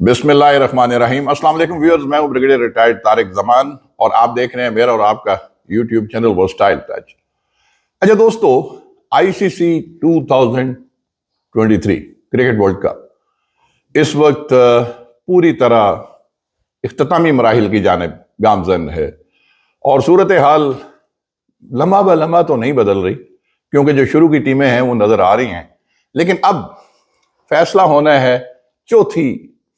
बिस्मिल्लाहिर्रहमानिर्रहीम। अस्सलाम वालेकुम व्यूअर्स, मैं हूँ ब्रिगेडियर रिटायर्ड तारिक जमान और आप देख रहे हैं मेरा और आपका यूट्यूब चैनल वो स्टाइल टच। अच्छा दोस्तों आईसीसी 2023 क्रिकेट वर्ल्ड कप। इस वक्त पूरी तरह इख्तामी मराहल की जानब गामजन है और सूरत हाल लम्हा ब लम्हा तो नहीं बदल रही, क्योंकि जो शुरू की टीमें हैं वो नज़र आ रही हैं। लेकिन अब फैसला होना है चौथी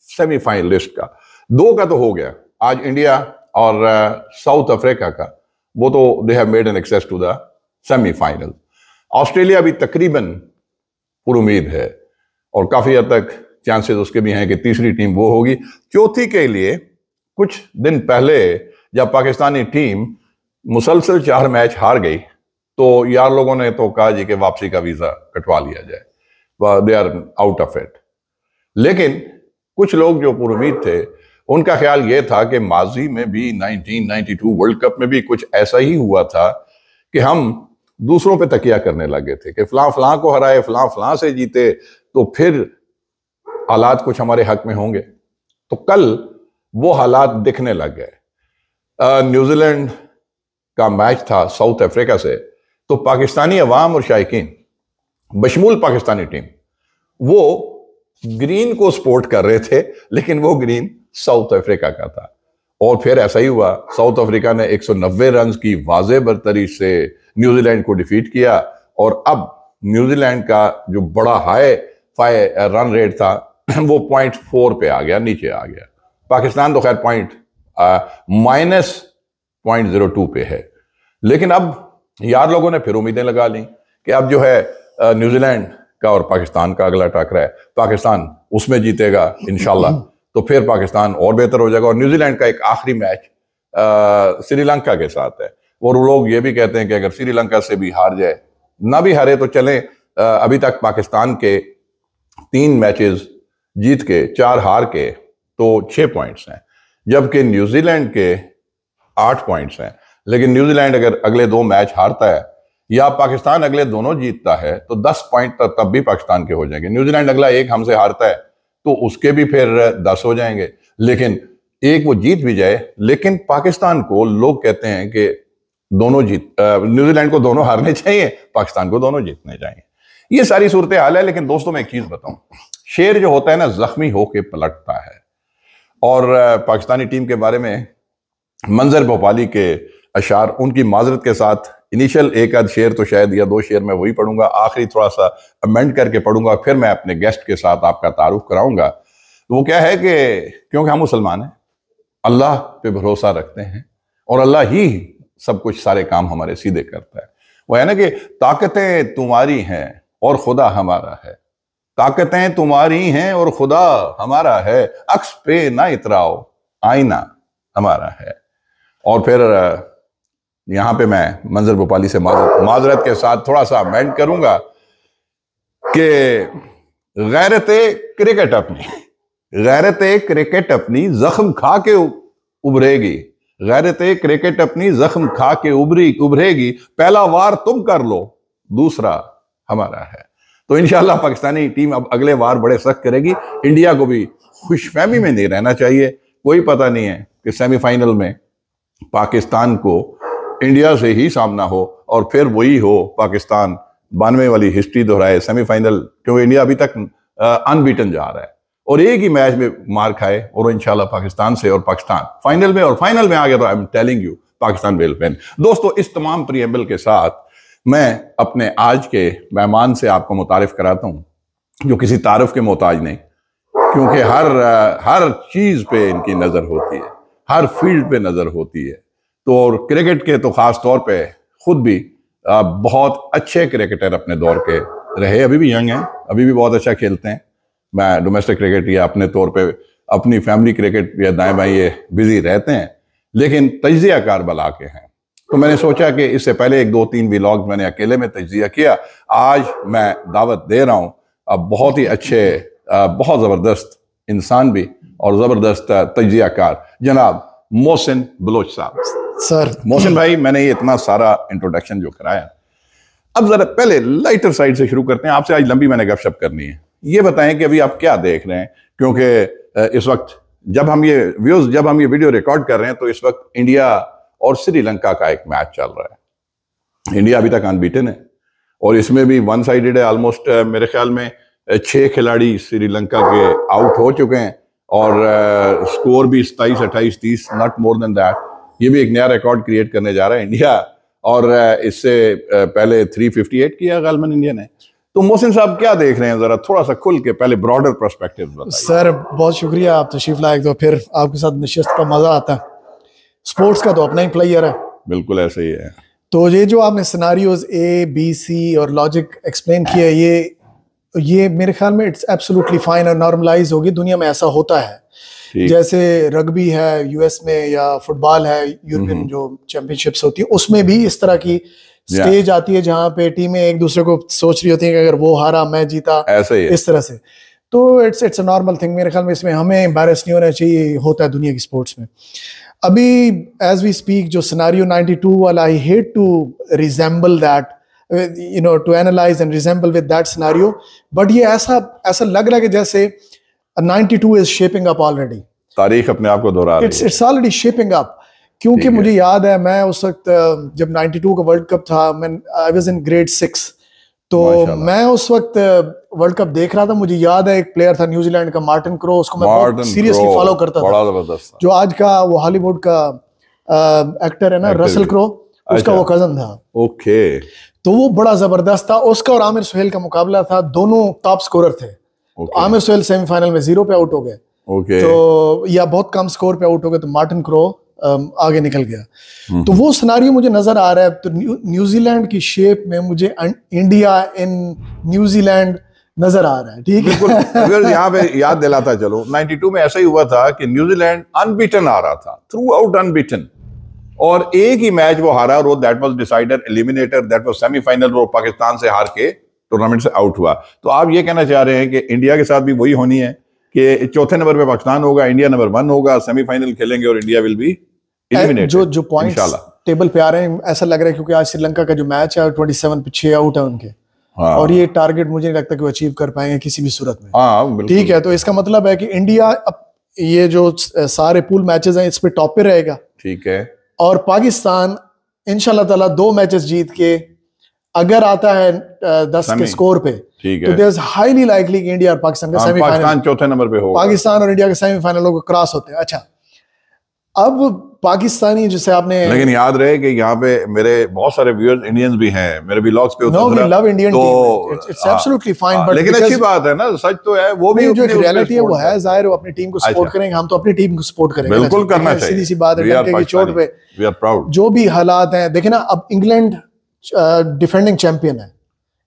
सेमीफाइनलिस्ट का। दो का तो हो गया, आज इंडिया और साउथ अफ्रीका का। वो तो they have made an access to the semifinal Australia भी तकरीबन पूरी उम्मीद है, और काफ़ी हद तक चांसेस उसके भी हैं कि तीसरी टीम वो होगी। चौथी के लिए कुछ दिन पहले जब पाकिस्तानी टीम मुसलसल चार मैच हार गई तो यार लोगों ने तो कहा जी कि वापसी का वीज़ा कटवा लिया जाए। They are out of it लेकिन कुछ लोग जो उम्मीद थे, उनका ख्याल ये था कि माजी में भी 1992 वर्ल्ड कप में भी कुछ ऐसा ही हुआ था कि हम दूसरों पे तकिया करने लगे थे कि फलां फलां को हराए, फलां फलां से जीते तो फिर हालात कुछ हमारे हक में होंगे। तो कल वो हालात दिखने लग गए। न्यूजीलैंड का मैच था साउथ अफ्रीका से तो पाकिस्तानी अवाम और शायकीन, बशमूल पाकिस्तानी टीम, वो ग्रीन को सपोर्ट कर रहे थे, लेकिन वो ग्रीन साउथ अफ्रीका का था। और फिर ऐसा ही हुआ, साउथ अफ्रीका ने 190 रन की वाजे बरतरी से न्यूजीलैंड को डिफीट किया। और अब न्यूजीलैंड का जो बड़ा हाई फाइ रन रेट था, वो पॉइंट फोर पे आ गया, नीचे आ गया। पाकिस्तान तो खैर point minus point zero two पे है। लेकिन अब यार लोगों ने फिर उम्मीदें लगा ली कि अब जो है न्यूजीलैंड का और पाकिस्तान का अगला टकरा है। पाकिस्तान उसमें जीतेगा इनशाला तो फिर पाकिस्तान और बेहतर हो जाएगा और न्यूजीलैंड का एक आखिरी मैच श्रीलंका के साथ है। और लोग ये भी कहते हैं कि अगर श्रीलंका से भी हार जाए, ना भी हारे तो चले अभी तक पाकिस्तान के तीन मैचेस जीत के, चार हार के तो छः पॉइंट्स हैं। जबकि न्यूजीलैंड के आठ पॉइंट्स हैं। लेकिन न्यूजीलैंड अगर अगले दो मैच हारता है या पाकिस्तान अगले दोनों जीतता है तो 10 पॉइंट तक तब भी पाकिस्तान के हो जाएँगे। न्यूजीलैंड अगला एक हमसे हारता है तो उसके भी फिर 10 हो जाएँगे। लेकिन एक वो जीत भी जाए, लेकिन पाकिस्तान को लोग कहते हैं कि दोनों जीत न्यूजीलैंड को दोनों हारने चाहिए, पाकिस्तान को दोनों जीतने चाहिए। ये सारी सूरत हाल है, लेकिन दोस्तों मैं एक चीज़ बताऊँ। शेर जो होता है ना, जख्मी होके पलटता है। और पाकिस्तानी टीम के बारे में मंजर भोपाली के अशार, उनकी माजरत के साथ इनिशियल एक आध शेर तो शायद या दो शेयर मैं वही पढ़ूँगा, आखिरी थोड़ा सा अमेंड करके पढ़ूँगा, फिर मैं अपने गेस्ट के साथ आपका तारुफ कराऊँगा। तो वो क्या है कि क्योंकि हम मुसलमान हैं, अल्लाह पे भरोसा रखते हैं और अल्लाह ही सब कुछ सारे काम हमारे सीधे करता है। वो है ना कि ताकतें तुम्हारी हैं और खुदा हमारा है। ताकतें तुम्हारी हैं और खुदा हमारा है। अक्स पे ना इतराओ, आईना हमारा है। और फिर यहाँ पे मैं मंजर भोपाली से माजरत के साथ थोड़ा सा अमेंड करूँगा कि गैरत क्रिकेट अपनी, गैरत क्रिकेट अपनी जख्म खा के उभरेगी, गैरत क्रिकेट अपनी जख्म खा के उभरी, उभरेगी, पहला वार तुम कर लो, दूसरा हमारा है। तो इनशाला पाकिस्तानी टीम अब अगले वार बड़े सख्त करेगी, इंडिया को भी खुशफहमी में नहीं रहना चाहिए, कोई पता नहीं है कि सेमीफाइनल में पाकिस्तान को इंडिया से ही सामना हो और फिर वही हो पाकिस्तान बानवे वाली हिस्ट्री दोहराए, सेमीफाइनल, क्योंकि इंडिया अभी तक अनबीटन जा रहा है। और एक ही मैच में मार खाए और इंशाल्लाह पाकिस्तान से और पाकिस्तान। फाइनल में और फाइनल में आ गया तो I am telling you Pakistan will win दोस्तों, इस तमाम प्रियम्बल के साथ मैं अपने आज के मेहमान से आपको मुतारफ कराता हूँ, जो किसी तारफ के मोहताज नहीं, क्योंकि हर हर चीज़ पे इनकी नज़र होती है, हर फ़ील्ड पे नज़र होती है। तो और क्रिकेट के तो ख़ास तौर पे खुद भी बहुत अच्छे क्रिकेटर अपने दौर के रहे, अभी भी यंग हैं, अभी भी बहुत अच्छा खेलते हैं। मैं डोमेस्टिक क्रिकेट या अपने तौर पे अपनी फैमिली क्रिकेट या दाएँ बाएँ ये बिज़ी रहते हैं, लेकिन तजिया कार बला के हैं। तो मैंने सोचा कि इससे पहले एक दो तीन व्लॉग मैंने अकेले में तजिया किया, आज मैं दावत दे रहा हूँ। अब बहुत ही अच्छे बहुत ज़बरदस्त इंसान भी और ज़बरदस्त तजिया कार जनाब मोहसिन बलोच साहब। सर मोहसिन भाई मैंने ये इतना सारा इंट्रोडक्शन जो कराया अब जरा पहले लाइटर साइड से शुरू करते हैं। आपसे आज लंबी मैंने गपशप करनी है। ये बताएँ कि अभी आप क्या देख रहे हैं? क्योंकि इस वक्त जब हम ये व्यूज़ जब हम ये वीडियो रिकॉर्ड कर रहे हैं तो इस वक्त इंडिया और श्रीलंका का एक मैच चल रहा है। इंडिया अभी तक अनबीटन है। और इसमें भी वन साइडेड है ऑलमोस्ट मेरे ख्याल में छह खिलाड़ी श्रीलंका के आउट हो चुके हैं। और स्कोर भी सताईस अट्ठाईस तीस नॉट मोर देन दैट ये भी एक नया रिकॉर्ड क्रिएट करने जा रहा है इंडिया और इससे पहले 358 किया गालमन इंडिया ने। तो मोहसिन साहब क्या देख रहे हैं? जरा थोड़ा सा खुल के पहले ब्रॉडर परस्पेक्टिव सर बहुत शुक्रिया आप तशरीफ़ लाए तो फिर आपके साथ नशस्त का मज़ा आता है। स्पोर्ट्स का तो अपना ही प्लेयर है। बिल्कुल ऐसे ही है। तो ये जो आपने सिनारियोज ए बी सी और लॉजिक एक्सप्लेन किया ये ये मेरे ख्याल में इट्स एब्सोल्युटली फाइन और नॉर्मलाइज होगी। दुनिया में ऐसा होता है। जैसे रग्बी है यूएस में या फुटबॉल है यूरोपियन जो चैंपियनशिप्स होती है उसमें भी इस तरह की स्टेज आती है जहाँ पे टीमें एक दूसरे को सोच रही होती है कि अगर वो हारा मैं जीता ऐसे ही इस तरह से। तो it's it's a normal thing मेरे ख्याल में इसमें हमें एम्बेरस नहीं होना चाहिए होता है दुनिया की स्पोर्ट्स में। अभी एज वी स्पीक जो सिनारियो 92 वाला I hate to resemble that you know to analyse and resemble with that scenario but ये ऐसा ऐसा लग रहा है कि जैसे 92 इज़ शेपिंग अप ऑलरेडी तारीख अपने आप को दोहरा it's it's already shaping up क्योंकि मुझे याद है मैं उस वक्त जब 92 का वर्ल्ड कप था मैं I was in grade six तो मैं उस वक्त वर्ल्ड कप देख रहा था। मुझे याद है एक प्लेयर था न्यूजीलैंड का मार्टिन क्रो उसको मैं बहुत सीरियसली फॉलो करता था। जो आज का वो हॉलीवुड का एक्टर है ना रसल क्रो उसका अच्छा। वो कज़न था। ओके तो वो बड़ा ज़बरदस्त था। उसका और आमिर सुहेल का मुकाबला था। दोनों टॉप स्कोरर थे। तो आमिर सुहेल सेमीफाइनल में ज़ीरो पे आउट हो गए। तो या बहुत कम स्कोर पे आउट हो गए तो मार्टिन क्रो आगे निकल गया। हम्म, तो। वो सिनारियो मुझे नज़र आ रहा है। तो न्यूजीलैंड की शेप में मुझे इंडिया इन न्यूजीलैंड नज़र आ रहा है। ठीक है? यहाँ पे याद दिलाता चलो 92 में ऐसा ही हुआ था कि न्यूजीलैंड अनबीटन आ रहा था। थ्रू आउट अनबीटन और एक ही मैच वो हारा और that was decided eliminator that was semifinal वो पाकिस्तान से हार के टूर्नामेंट से आउट हुआ। तो आप ये कहना चाह रहे हैं कि इंडिया के साथ भी वही होनी है कि चौथे नंबर पे पाकिस्तान होगा इंडिया नंबर वन होगा सेमीफाइनल खेलेंगे और इंडिया विल बी जो जो पॉइंट टेबल पे आ रहे हैं ऐसा लग रहा है क्योंकि आज श्रीलंका का जो मैच है ट्वेंटी सेवन पे छह आउट है उनके। हाँ। और ये टारगेट मुझे नहीं लगता कि वो अचीव कर पाएँगे किसी भी सूरत में। हाँ, ठीक है तो इसका मतलब है कि इंडिया अब ये जो सारे पूल मैचेस हैं इस पे टॉप पे रहेगा। ठीक है। और पाकिस्तान इनशाला ताला दो मैचेस जीत के अगर आता है दस के स्कोर पे तो देयर हाईली लाइकली कि इंडिया और पाकिस्तान का सेमीफाइनल हाँ, चौथे नंबर पे होगा। पाकिस्तान और इंडिया के सेमीफाइनल को क्रॉस होते हैं। अच्छा अब पाकिस्तानी जिसे आपने लेकिन याद रहे कि यहाँ पे मेरे बहुत सारे व्यूअर्स इंडियंस भी हैं मेरे व्लॉग्स पे नो वी लव इंडियन तो इट्स एब्सोल्युटली फाइन बट लेकिन अच्छी बात है ना सच तो है वो भी जो रियलिटी है वो है ज़ाहिर वो अपनी टीम को सपोर्ट अच्छा। करेंगे हम तो अपनी टीम को सपोर्ट करेंगे बिल्कुल करना चाहिए। सीधी सी बात है की चोट पे। वी आर प्राउड जो भी हालात हैं देखे ना अब इंग्लैंड डिफेंडिंग चैंपियन है।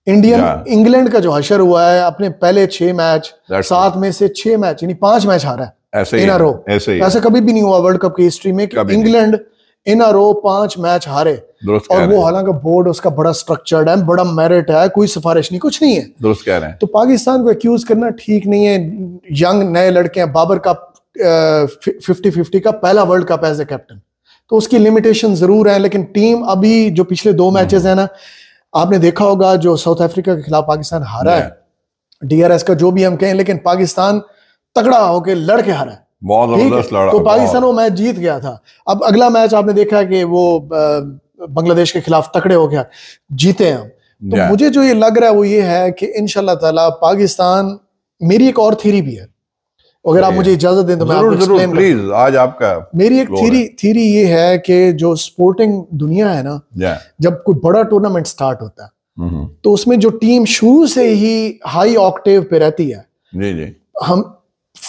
इंडियन इंग्लैंड का जो हशर हुआ है अपने पहले छह मैच सात में से छह मैच यानी पाँच मैच हारा है। ऐसे इन रो ऐसे ही ऐसा कभी भी नहीं हुआ वर्ल्ड कप की हिस्ट्री में कि इंग्लैंड इन अ रो पाँच मैच हारे। और वो हालाँकि बोर्ड उसका बड़ा स्ट्रक्चर्ड है बड़ा मेरिट है कोई सिफारिश नहीं कुछ नहीं है। दुरुस्त कह रहे हैं। तो पाकिस्तान को एक्यूज करना ठीक नहीं है। यंग नए लड़के हैं बाबर का फिफ्टी फिफ्टी का पहला world cup as a captain तो उसकी लिमिटेशन ज़रूर है लेकिन टीम अभी जो पिछले दो मैचेस हम्म। है ना आपने देखा होगा जो साउथ अफ्रीका के खिलाफ पाकिस्तान हारा है। डीआरएस का जो भी हम कहें लेकिन पाकिस्तान तगड़ा होके लड़के हारा। है? बहुत ज़बरदस्त लड़ा तो पाकिस्तान वो मैच जीत गया था। अब अगला मैच आपने देखा कि वो बांग्लादेश के खिलाफ तकड़े हो गया जीते हैं। तो मुझे जो ये लग रहा है वो ये है कि इनशाला ताला पाकिस्तान मेरी एक और थीरी भी है। अगर आप मुझे इजाज़त दें तो मैं आपको एक्सप्लेन प्लीज़ आज आपका मेरी एक थीरी थीरी ये है कि जो स्पोर्टिंग दुनिया है ना जब कोई बड़ा टूर्नामेंट स्टार्ट होता है mm-hmm. तो उसमें जो टीम शुरू से ही हाई ऑक्टेव पे रहती है जी जी। हम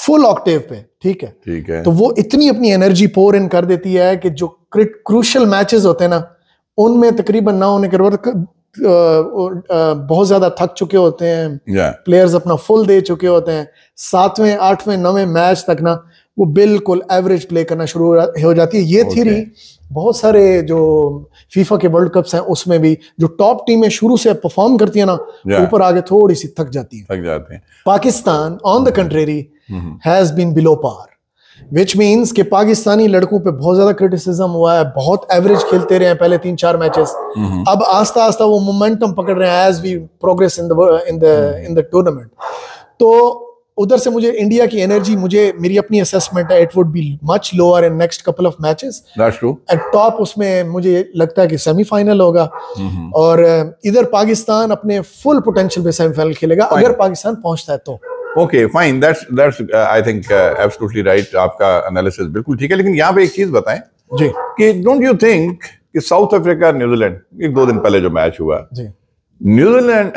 फुल ऑक्टेव पे ठीक है? ठीक है। तो वो इतनी अपनी एनर्जी पोर इन कर देती है कि जो क्रूशल मैचेस होते हैं ना उनमें तकरीबन ना होने के बाद बहुत ज़्यादा थक चुके होते हैं प्लेयर्स अपना फुल दे चुके होते हैं। सातवें आठवें नवे मैच तक ना वो बिल्कुल एवरेज प्ले करना शुरू हो जाती है। ये okay. बहुत सारे जो फीफा के वर्ल्ड कप्स हैं उसमें भी जो टॉप टीमें शुरू से परफॉर्म करती है ना ऊपर आगे थोड़ी सी थक जाती है। थक जाते हैं। Pakistan on the contrary has been below par which means के पाकिस्तानी लड़कों पे बहुत ज़्यादा क्रिटिसिज्म हुआ है बहुत एवरेज खेलते रहे हैं पहले तीन चार मैचेस अब आस्ता आस्ता वो मोमेंटम पकड़ रहे हैं as we progress in the in the in the tournament तो उधर से मुझे इंडिया की एनर्जी मुझे मेरी अपनी असेसमेंट है it would be much lower in next couple of matches at top उसमें मुझे लगता है कि सेमीफाइनल होगा। और इधर पाकिस्तान अपने फुल पोटेंशियल पे सेमीफाइनल खेलेगा। अगर पाकिस्तान पहुँचता है तो। Okay fine that's that's I think absolutely right आपका एनालिसिस बिल्कुल ठीक है। लेकिन यहाँ पे एक चीज़ बताएँ जी। कि डोंट यू थिंक कि साउथ अफ्रीका न्यूजीलैंड एक दो दिन पहले जो मैच हुआ जी। न्यूजीलैंड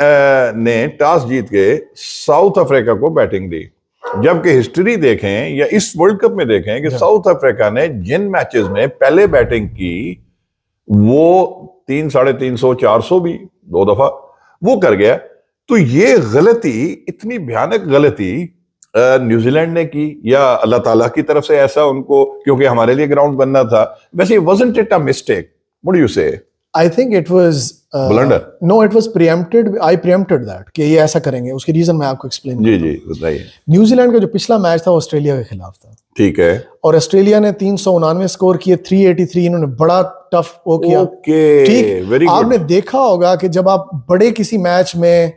ने टॉस जीत के साउथ अफ्रीका को बैटिंग दी। जबकि हिस्ट्री देखें या इस वर्ल्ड कप में देखें कि साउथ अफ्रीका ने जिन मैचेस में पहले बैटिंग की वो तीन साढ़े तीन सौ चार सौ भी दो दफ़ा वो कर गया। तो ये गलती इतनी भयानक गलती न्यूजीलैंड ने की या अल्लाह ताला की तरफ़ से ऐसा उनको क्योंकि हमारे लिए ग्राउंड बनना था। वैसे wasn't it a mistake what do you say I think it was blunder no it was preempted I preempted that कि ये ऐसा करेंगे उसकी रीजन मैं आपको एक्सप्लेन जी जी बताइए। न्यूजीलैंड का जो पिछला मैच था ऑस्ट्रेलिया के खिलाफ था। ठीक है। और ऑस्ट्रेलिया ने तीन सौ उनानवे स्कोर किए थ्री एटी थ्री इन्होंने बड़ा टफ वो किया। ओके ठीक वेरी आपने देखा होगा कि जब आप बड़े किसी मैच में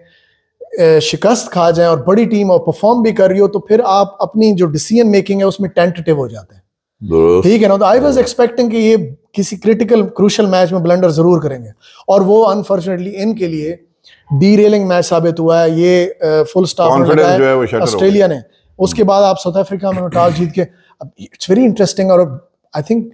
शिकस्त खा जाएँ और बड़ी टीम और परफॉर्म भी कर रही हो तो फिर आप अपनी जो डिसीज़न मेकिंग है उसमें टेंटेटिव हो जाते हैं। ठीक है ना? तो आई वॉज़ एक्सपेक्टिंग कि ये किसी क्रिटिकल क्रूशल मैच में ब्लंडर ज़रूर करेंगे। और वो अनफॉर्चुनेटली इनके लिए डी रेलिंग मैच साबित हुआ है। ये फुल स्टॉप ऑस्ट्रेलिया ने। उसके बाद आप साउथ अफ्रीका में टॉस जीत के इट्स वेरी इंटरेस्टिंग और आई थिंक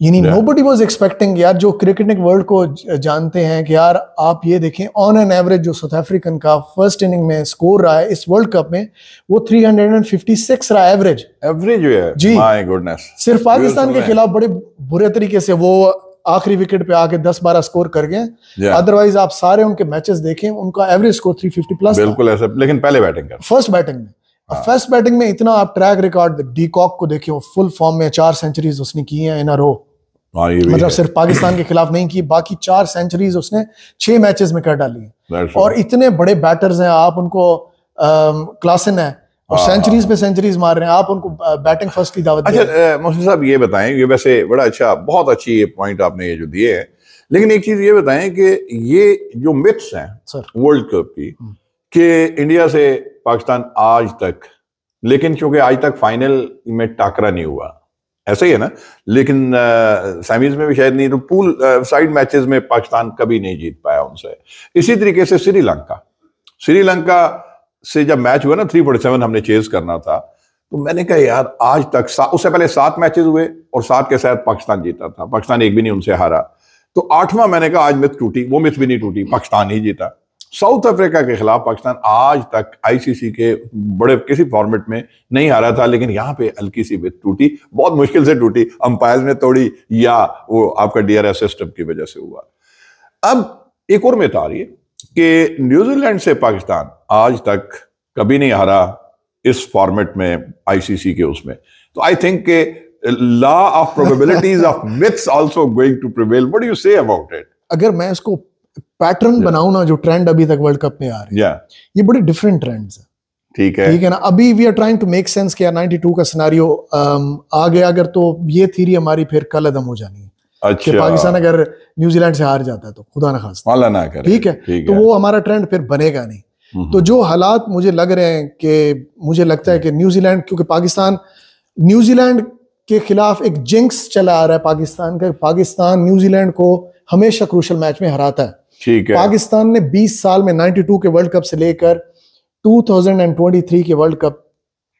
यानी नोबडी वाज एक्सपेक्टिंग यार जो क्रिकेटिंग वर्ल्ड को जानते हैं कि यार आप ये देखें ऑन एन एवरेज जो साउथ अफ्रीकन का फ़र्स्ट इनिंग में स्कोर रहा है इस वर्ल्ड कप में वो 356 रहा एवरेज एवरेज है? जी। माय गुडनेस सिर्फ़ पाकिस्तान के खिलाफ बड़े बुरे तरीके से वो आखिरी विकेट पे आके 10 12 स्कोर कर गए अदरवाइज़ आप सारे उनके मैचेस देखें उनका एवरेज स्कोर 350 प्लस बिल्कुल ऐसा लेकिन पहले बैटिंग कर। फ़र्स्ट बैटिंग में। फ़र्स्ट बैटिंग में इतना आप ट्रैक रिकॉर्ड डी कॉक को देखिए फुल फॉर्म में चार सेंचुरीज उसने की हैं इन अ रो हाँ, मतलब सिर्फ़ पाकिस्तान के खिलाफ नहीं की बाकी चार सेंचुरीज उसने छह मैचेस में कर डाली और इतने बड़े बैटर्स हैं आप उनको क्लासन है। और सेंचुरीज हाँ। पे सेंचुरीज मार रहे हैं। आप उनको बैटिंग फ़र्स्ट की दावत अच्छा मोहसिन साहब ये बताएँ ये वैसे बड़ा अच्छा बहुत अच्छी ये पॉइंट आपने ये जो दिए हैं। लेकिन एक चीज़ ये बताएँ कि ये जो मिथ्स हैं वर्ल्ड कप की हम्म। कि इंडिया से पाकिस्तान आज तक लेकिन क्योंकि आज तक फाइनल में टाकरा नहीं हुआ ऐसा ही है ना? लेकिन सेमीज में भी शायद नहीं तो पूल साइड मैचेस में पाकिस्तान कभी नहीं जीत पाया उनसे। इसी तरीके से श्रीलंका। श्रीलंका से जब मैच हुआ ना थ्री फोर्टी सेवन हमने चेज करना था तो मैंने कहा, यार, आज तक उससे पहले सात मैचेस हुए और सात के साथ पाकिस्तान जीता था। पाकिस्तान एक भी नहीं उनसे हारा। तो आठवां मैंने कहा, आज मिथ टूटी वो मिथ भी नहीं टूटी पाकिस्तान ही जीता। साउथ अफ्रीका के खिलाफ पाकिस्तान आज तक आईसीसी के बड़े किसी फॉर्मेट में नहीं हारा था, लेकिन यहाँ पे हल्की सी विथ टूटी, बहुत मुश्किल से टूटी। अंपायर ने तोड़ी या वो आपका डीआरएस सिस्टम की वजह से हुआ। अब एक और मित आ रही है कि न्यूजीलैंड से पाकिस्तान आज तक कभी नहीं हारा इस फॉर्मेट में आईसीसी के उसमें। तो आई थिंक के law of probabilities of myths also going to prevail what do you say about it अगर मैं इसको पैटर्न yeah. बनाऊ ना जो ट्रेंड अभी तक वर्ल्ड कप में आ रहे हैं yeah. ये बड़े डिफरेंट ट्रेंड्स हैं ठीक है ठीक है ना अभी we are trying to make sense कि 92 का सिनेरियो आ गया अगर तो ये थीरी हमारी फिर कल अदम हो जानी है अच्छा पाकिस्तान अगर न्यूजीलैंड से हार जाता है तो खुदा ना खास ना करे ठीक है तो है। वो हमारा ट्रेंड फिर बनेगा नहीं। तो जो हालात मुझे लग रहे हैं कि मुझे लगता है कि न्यूजीलैंड क्योंकि पाकिस्तान न्यूजीलैंड के खिलाफ एक जिंक्स चला आ रहा है पाकिस्तान का पाकिस्तान न्यूजीलैंड को हमेशा क्रूशल मैच में हराता है ठीक है। पाकिस्तान ने 20 साल में 92 के वर्ल्ड कप से लेकर 2023 के वर्ल्ड कप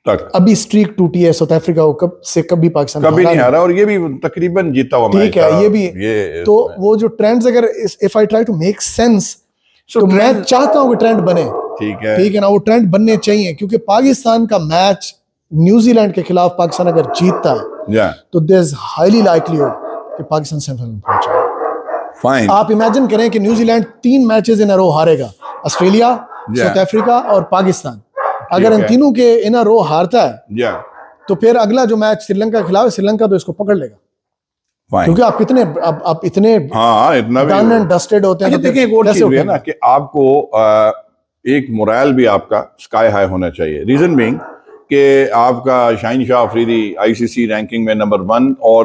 तक। अभी स्ट्रीक टूटी है साउथ अफ्रीका को कब से कभी पाकिस्तान कभी नहीं हारा और ये भी तकरीबन जीता हुआ ठीक है ये भी ये तो वो जो ट्रेंड्स अगर if I try to make sense तो मैं चाहता हूँ कि ट्रेंड बने। ठीक है। ठीक है ना वो ट्रेंड बनने चाहिए क्योंकि पाकिस्तान का मैच न्यूजीलैंड के खिलाफ पाकिस्तान अगर जीतता है तो देर इज़ हाईली लाइकलीहुड कि पाकिस्तान सेमीफाइनल में पहुंचेगा फाइन आप इमेजिन करें कि न्यूजीलैंड तीन मैचेस इन रो हारेगा। ऑस्ट्रेलिया साउथ अफ्रीका और पाकिस्तान अगर इन तीनों के इन रो हारता है तो फिर अगला जो मैच श्रीलंका के खिलाफ श्रीलंका तो इसको पकड़ लेगा। क्योंकि आप कितने आप, आप इतने हाँ इतना भी डस्टेड होते हैं अच्छा, तो देखिए एक और चीज़ है ना कि आपको एक मोरल भी आपका स्काई हाई होना चाहिए। रीजन बीइंग कि आपका शाइन शाह अफरीदी आईसीसी रैंकिंग में नंबर वन और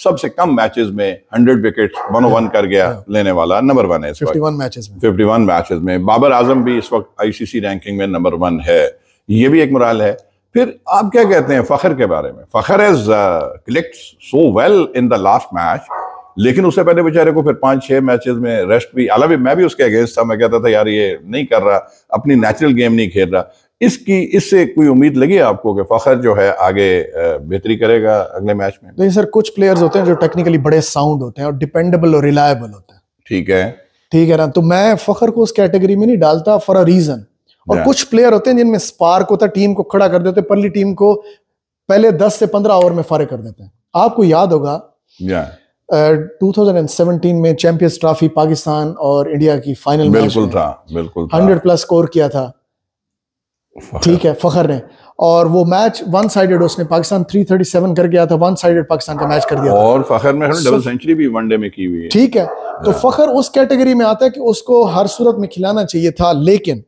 सबसे कम मैचेस में हंड्रेड विकेट वन वन कर गया लेने वाला नंबर वन है फिफ्टी वन मैचेस में। फिफ्टी वन मैचेस में। बाबर आज़म भी इस वक्त आईसीसी रैंकिंग में नंबर वन है। ये भी एक मुराल है। फिर आप क्या कहते हैं फखर के बारे में? Fakhar as collect so well in the last match लेकिन उससे पहले बेचारे को फिर पाँच छह मैचेस में रेस्ट भी हालाँकि मैं भी उसके अगेंस्ट था। मैं कहता था यार ये नहीं कर रहा। अपनी नेचुरल गेम नहीं खेल रहा। इसकी इससे कोई उम्मीद लगी आपको कि फखर जो है आगे बेहतरी करेगा अगले मैच में? नहीं सर कुछ प्लेयर्स होते हैं जो टेक्निकली बड़े साउंड होते हैं और डिपेंडेबल और रिलायबल होते हैं। ठीक है। ठीक है ना? तो मैं फखर को उस कैटेगरी में नहीं डालता फॉर अ रीजन और कुछ प्लेयर होते हैं जिनमें स्पार्क होता है टीम को खड़ा कर देते परली टीम को पहले दस से पंद्रह ओवर में फारे कर देते हैं। आपको याद होगा टू थाउज़ेंड एंड सेवनटीन में चैंपियंस ट्रॉफी पाकिस्तान और इंडिया की फाइनल बिल्कुल था बिल्कुल हंड्रेड प्लस स्कोर किया था। ठीक है फखर ने। और वो मैच वन साइडेड उसने पाकिस्तान 337 कर गया था वन साइडेड पाकिस्तान का मैच कर दिया और फखर ने डबल सेंचुरी भी वनडे में की हुई है। ठीक है तो हाँ। फखर उस कैटेगरी में आता है कि उसको हर सूरत में खिलाना चाहिए था लेकिन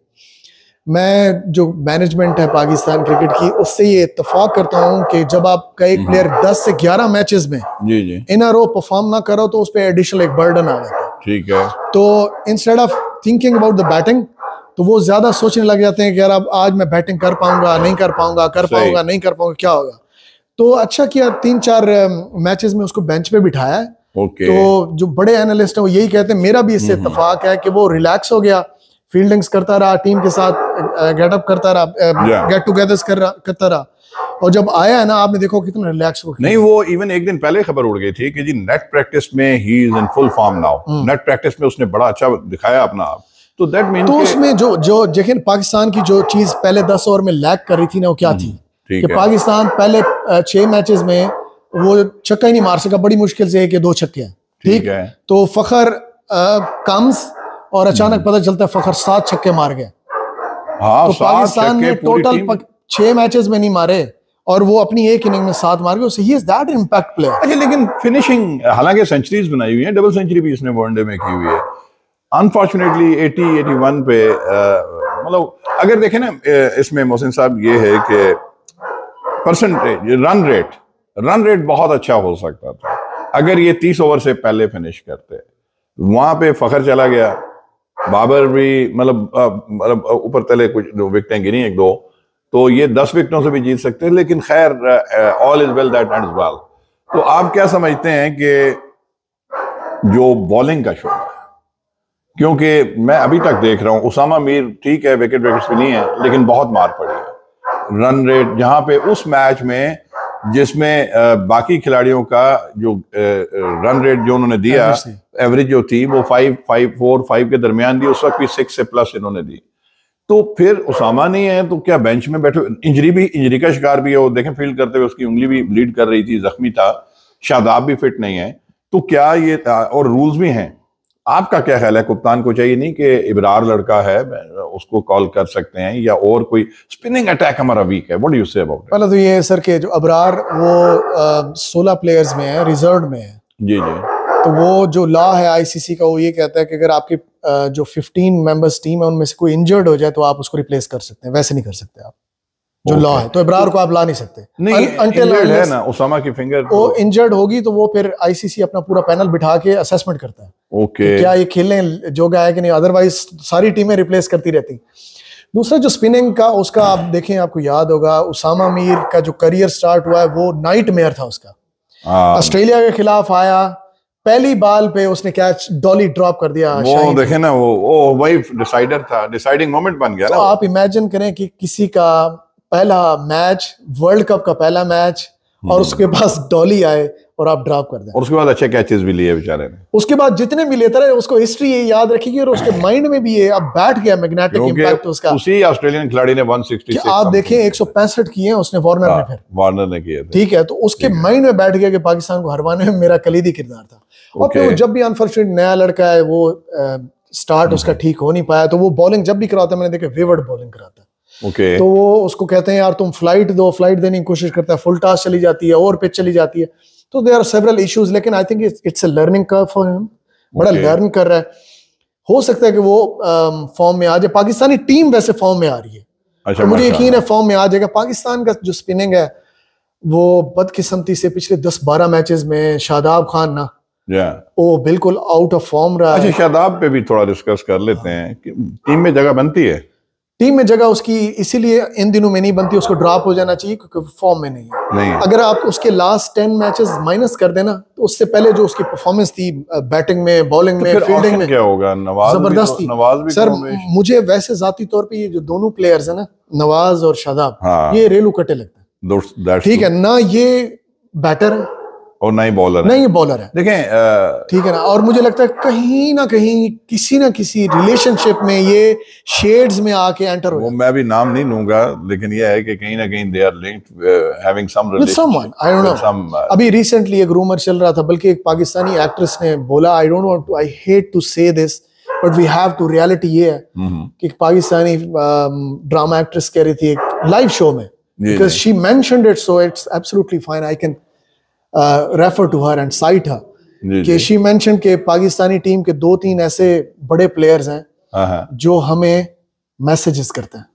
मैं जो मैनेजमेंट है पाकिस्तान क्रिकेट की उससे ये इतफाक करता हूँ कि जब आपका एक प्लेयर हम्म। 10 से 11 मैचेस में जी जी। इन रो परफॉर्म ना करो तो उस पर एडिशनल एक बर्डन आ जाता है। ठीक है। तो instead of thinking about the batting तो वो ज़्यादा सोचने लग जाते हैं कि यार अब आज मैं बैटिंग कर पाऊँगा नहीं कर पाऊँगा कर पाऊँगा नहीं कर पाऊँगा क्या होगा? तो अच्छा किया तीन चार मैचेस में उसको बेंच पे बिठाया है। Okay. तो जो बड़े एनालिस्ट हैं वो यही कहते हैं मेरा भी इससे। इतफाक है कि वो रिलैक्स हो गया फील्डिंग्स करता रहा टीम के साथ गेटअप करता रहा गेट टूगेदर्स कर रहा करता रहा। और जब आया है ना आपने देखो कितना रिलैक्स हो नहीं वो इवन एक दिन पहले खबर उड़ गई थी कि जी नेट प्रैक्टिस में ही is in full form now net practice में उसने बड़ा अच्छा दिखाया अपना आप। तो दैट मीन तो उसमें जो जो लेकिन पाकिस्तान की जो चीज़ पहले दस ओवर में लैक कर रही थी ना वो क्या हम्म, थी? कि पाकिस्तान पहले छह मैचेस में वो छक्का ही नहीं मार सका बड़ी मुश्किल से एक या दो छक्के हैं ठीक है। तो फखर कम्स और अचानक हम्म। पता चलता है फखर सात छक्के मार गए। हाँ, तो पाकिस्तान ने टोटल छह मैचेस में नहीं मारे और वो अपनी एक इनिंग में सात मार गए। So he is that impact player अच्छा लेकिन फिनिशिंग हालाँकि सेंचुरीज बनाई हुई है डबल सेंचुरी भी इसने वनडे में की हुई है। अनफॉर्चुनेटली 80 81 पे मतलब अगर देखें ना इसमें मोहसिन साहब ये है कि percentage run rate run rate बहुत अच्छा हो सकता था। अगर ये 30 ओवर से पहले फिनिश करते, वहाँ पे फखर चला गया। बाबर भी मतलब मतलब ऊपर तले कुछ विकटें गिरी, एक दो तो ये दस विकटों से भी जीत सकते हैं। लेकिन खैर all is well that end well तो आप क्या समझते हैं कि जो बॉलिंग का शो है क्योंकि मैं अभी तक देख रहा हूँ उसामा मीर ठीक है विकेट विकेट भी नहीं है लेकिन बहुत मार पड़ी है। रन रेट जहाँ पे उस मैच में जिसमें बाकी खिलाड़ियों का जो रन रेट जो उन्होंने दिया एवरेज जो थी वो फाइव फाइव फोर फाइव के दरमियान दी उस वक्त भी सिक्स से प्लस इन्होंने दी। तो फिर उसामा नहीं है तो क्या बेंच में बैठे इंजरी भी इंजरी का शिकार भी है वो देखें फ़ील्ड करते हुए उसकी उंगली भी ब्लीड कर रही थी जख्मी था शादाब भी फिट नहीं है। तो क्या ये और रूल्स भी हैं आपका क्या ख्याल है? कप्तान को चाहिए नहीं कि इबरार लड़का है उसको कॉल कर सकते हैं या और कोई स्पिनिंग अटैक हमारा वीक है? व्हाट यू से अबाउट पहले तो ये है सर के जो अबरार वो सोलह प्लेयर्स में है रिज़र्व में है। जी जी। तो वो जो लॉ है आईसीसी का वो ये कहता है कि अगर आपकी जो 15 मेंबर्स टीम है उनमें से कोई इंजर्ड हो जाए तो आप उसको रिप्लेस कर सकते हैं। वैसे नहीं कर सकते आप। जो लॉ है तो इब्रार को आप ला नहीं सकते। नहीं है ना उसामा की फिंगर वो इंजर्ड होगी तो वो फिर आईसीसी अपना पूरा पैनल बिठा के असेसमेंट करता है। ओके क्या ये खेलने जोगा है कि नहीं अदरवाइज़ सारी टीमें रिप्लेस करती रहती। दूसरा जो स्पिनिंग का उसका आप देखें आपको याद होगा उसामा मीर का जो करियर स्टार्ट हुआ है वो नाइट मेयर था उसका। हाँ। ऑस्ट्रेलिया के खिलाफ आया पहली बाल पे उसने कैच डॉली ड्रॉप कर दिया वो देखे ना वो वो वही डिसाइडर था डिसाइडिंग मोमेंट बन गया तो आप इमेजिन करें कि किसी का पहला मैच वर्ल्ड कप का पहला मैच और हम्म। उसके पास डॉली आए और आप ड्रॉप कर दें। और उसके बाद अच्छे कैचेस भी लिए बेचारे ने। उसके बाद जितने भी लेता रहे उसको हिस्ट्री ये याद रखेगी और उसके माइंड में भी ये अब बैठ गया मैग्नेटिक इंपैक्ट उसका। उसी ऑस्ट्रेलियन खिलाड़ी ने 166 आप देखें 165 किए हैं उसने वार्नर ने हाँ, फिर। वार्नर ने किए ठीक है तो उसके माइंड में बैठ गया कि पाकिस्तान को हरवाने में मेरा कलीदी किरदार था। और फिर जब भी अनफॉर्चुनेट नया लड़का है वो स्टार्ट उसका ठीक हो नहीं पाया तो वो बॉलिंग जब भी कराता है मैंने देखा विवर्ड बॉलिंग कराता है। Okay. तो वो उसको कहते हैं यार तुम फ़्लाइट दो फ़्लाइट देने की कोशिश करता है फुल टास चली जाती है और पिच चली जाती है. तो दे आर सेवरल इश्यूज़ लेकिन I think it's a learning curve for him बड़ा लर्न कर रहा है। हो सकता है कि वो फॉर्म um, में आ जाए। पाकिस्तानी टीम वैसे फॉर्म में आ रही है। अच्छा, तो मुझे यकीन है फॉर्म में आ जाएगा। पाकिस्तान का जो स्पिनिंग है वो बदकिस्मती से पिछले दस बारह मैचेस में शादाब खान ना वो बिल्कुल आउट ऑफ़ फॉर्म रहा अच्छा शादाब पे भी थोड़ा डिस्कस कर लेते हैं। कि टीम में जगह बनती है? टीम में जगह उसकी इसीलिए इन दिनों में नहीं बनती उसको ड्रॉप हो जाना चाहिए क्योंकि फॉर्म में नहीं है। नहीं। अगर आप उसके लास्ट टेन मैचेस माइनस कर देना तो उससे पहले जो उसकी परफॉर्मेंस थी बैटिंग में बॉलिंग तो में फील्डिंग में क्या होगा? नवाज़ ज़बरदस्त भी तो, नवाज़ भी सर मुझे वैसे जाती तौर पे ये जो दोनों प्लेयर्स है ना नवाज़ और शादाब हाँ। ये रेलू कटे लगते हैं। ठीक है ना ये बैटर है और नहीं बॉलर नहीं बॉलर है देखें ठीक है ना? और मुझे लगता है कहीं ना कहीं किसी ना किसी रिलेशनशिप में ये शेड्स में आके एंटर हो मैं भी नाम नहीं लूँगा लेकिन ये है कि कहीं ना कहीं they are linked having some someone I don't know अभी रिसेंटली एक रूमर चल रहा था बल्कि एक पाकिस्तानी एक्ट्रेस ने बोला I don't want to I hate to say this but we have to reality ये है हम्म। कि एक पाकिस्तानी ड्रामा एक्ट्रेस कह रही थी एक लाइव शो में। Because she mentioned it so it's absolutely fine I can refer to her and cite her कि शी मेंशन के पाकिस्तानी टीम के दो तीन ऐसे बड़े प्लेयर्स हैं हाँ, हाँ। जो हमें मैसेजेस करते हैं।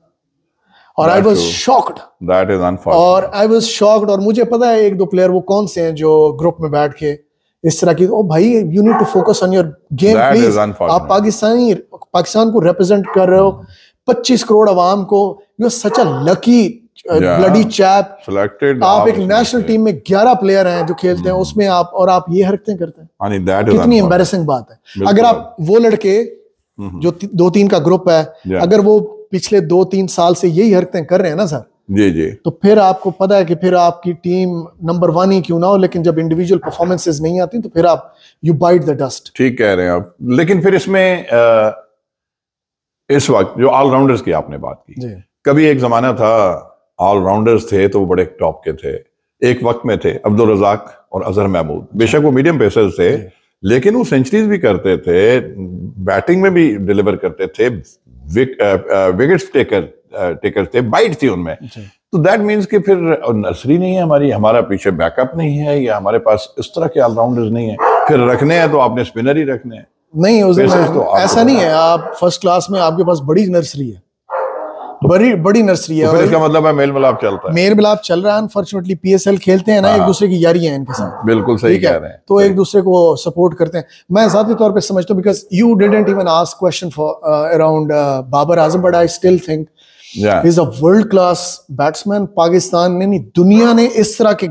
और I was shocked that is और आई वाज शॉक्ड और मुझे पता है एक दो प्लेयर वो कौन से हैं जो ग्रुप में बैठ के इस तरह की ओ भाई you need to focus on your game please आप पाकिस्तानी पाकिस्तान को रिप्रेजेंट कर रहे हो। 25 करोड़ आवाम को you are such a lucky bloody chap selected आप एक नेशनल टीम में 11 प्लेयर हैं जो खेलते हैं. उसमें आप और आप ये हरकतें करते हैं। कितनी एम्बेरसिंग बात है। अगर आप वो लड़के hmm. जो दो तीन का ग्रुप है अगर वो पिछले दो तीन साल से यही हरकतें कर रहे हैं ना सर जी जी। तो फिर आपको पता है कि फिर आपकी टीम नंबर वन ही क्यों ना हो लेकिन जब इंडिविजुअल परफॉर्मेंसेस नहीं आती तो फिर आप यू बाइट द डस्ट ठीक कह रहे हैं आप। लेकिन फिर इसमें इस वक्त जो ऑलराउंडर्स की आपने बात की कभी एक जमाना था ऑलराउंडर्स थे तो वो बड़े टॉप के थे। एक वक्त में थे अब्दुल रजाक और अजहर महमूद। बेशक वो मीडियम पेसर्स थे लेकिन वो सेंचुरीज भी करते थे बैटिंग में भी डिलीवर करते थे विकेट्स टेकर टेकर थे बाइट थी उनमें। तो दैट मीन्स कि फिर नर्सरी नहीं है हमारी हमारा पीछे बैकअप नहीं है या हमारे पास इस तरह के ऑलराउंडर्स नहीं है। फिर रखने हैं तो आपने स्पिनर ही रखने हैं। नहीं उस तो ऐसा नहीं है आप फ़र्स्ट क्लास में आपके पास बड़ी नर्सरी है। बड़ी बड़ी नर्सरी है तो इसका मतलब है मेल मिलाप चलता है। मेल मिलाप चल रहा है अनफॉर्चुनेटली पीएसएल खेलते हैं ना एक हाँ। दूसरे की यारी है इनके साथ। बिल्कुल सही कह रहे हैं। तो एक दूसरे को सपोर्ट करते हैं। मैं जाती तौर पे समझता हूँ because you didn't even ask question for around Babar Azam but I still think is a world class batsman Pakistan ने नहीं दुनिया ने इस तरह के